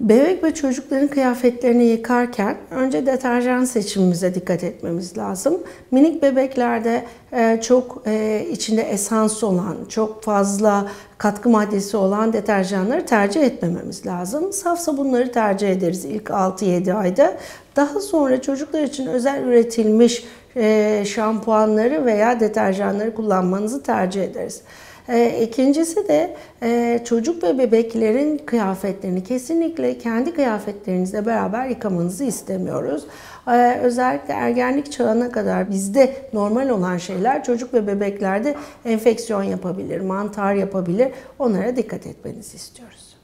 Bebek ve çocukların kıyafetlerini yıkarken önce deterjan seçimimize dikkat etmemiz lazım. Minik bebeklerde e, çok e, içinde esans olan, çok fazla katkı maddesi olan deterjanları tercih etmememiz lazım. Saf sabunları tercih ederiz ilk 6-7 ayda. Daha sonra çocuklar için özel üretilmiş e, şampuanları veya deterjanları kullanmanızı tercih ederiz. E, ikincisi de e, çocuk ve bebeklerin kıyafetlerini kesinlikle kendi kıyafetlerinizle beraber yıkamanızı istemiyoruz. E, özellikle ergenlik çağına kadar bizde normal olan şeyler çocuk ve bebeklerde enfeksiyon yapabilir, mantar yapabilir. Onlara dikkat etmenizi istiyoruz.